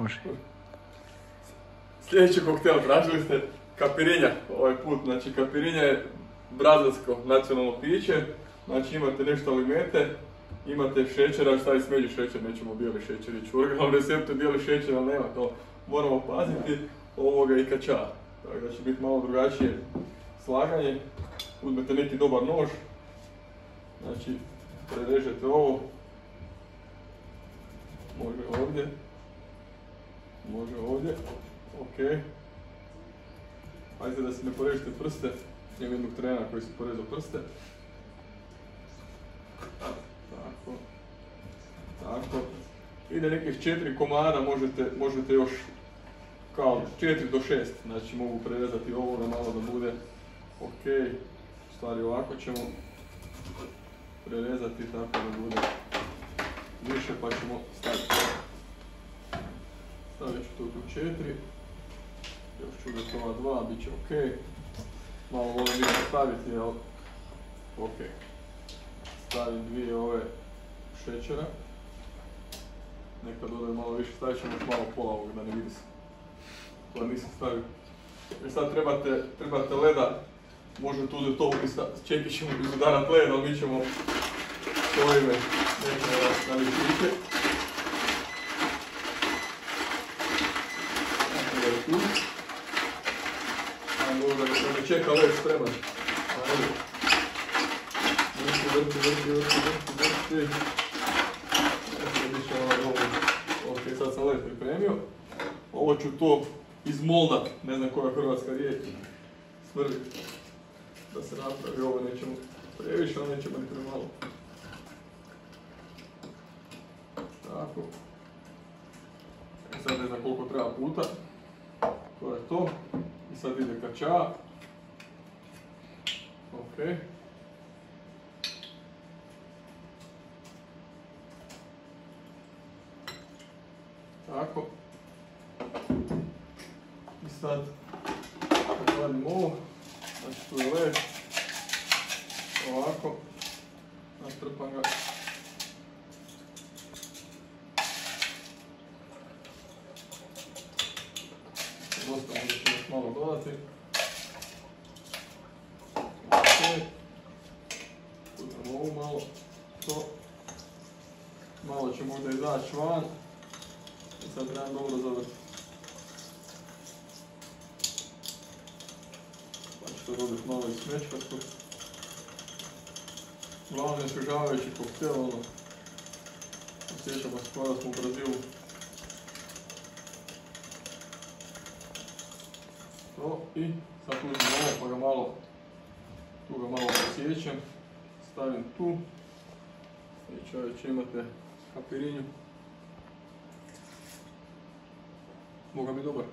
Može. Sljedeći koktel, tražili ste kapirinja ovaj put. Znači kapirinja je brazilsko nacionalno piće. Znači imate nešto limete, imate šećera, šta je smeđi šećer, nećemo bijeli šećer ići. U originalnom receptu je bijeli šećer, ali nema to. Moramo paziti ovoga i kača. Tako da će biti malo drugačije slaganje. Uzmete neki dobar nož. Znači, prerežete ovo. Može ovdje. Može ovdje. Ok. Pazite da se ne porežete prste. Imam jednog trena koji se porezao prste. Tako. Tako. Ide nekih četiri komada, možete, možete još kao 4 do 6, znači mogu prerezati ovo da malo da bude ok. Stvari ovako ćemo prerezati tako da bude više pa ćemo staviti. Stavit ću tu tu četiri. Još ću da ova dva, bit će ok. Malo volim više staviti, ali ok. Stavim dvije ove šećera. Neka dodaju malo više, stavit ćemo još malo pola ovoga da ne vidi se. To nisam stavio. Jer sad trebate, trebate leda, možete uzeti to i čekit ćemo izudarat led, ali mi ćemo s ovime neke naličike. Ajmo da me čeka led spreman. Ajde. Vrti, vrti, vrti, vrti, vrti, vrti. Ok, sad sam led pripremio. Ovo ću to izmoldat, ne znam koja hrvatska riječ, smrvit. Da se napravi ovo, nećemo previše, ali nećemo ni premalo. Tako. I sad ne znam koliko treba puta. To je to. Sad ide kača. Ok. Tako. I sad kad radim ovo, znači tu je led, ovako, natrpam ga. Dosta možda dodati. Uzmem ovu malo, to. Malo će možda izaći van. I sad trebam dobro zavrtiti. Pa ću to dobiti malo i smečkasto. Uglavnom je osvježavajući koktel, ono. Osjećamo se kao da smo u Brazilu. To i sad uzmem ovo pa ga malo, tu ga malo posjećam. Stavim tu. I čovječe imate kapirinju. Moga bi dobar.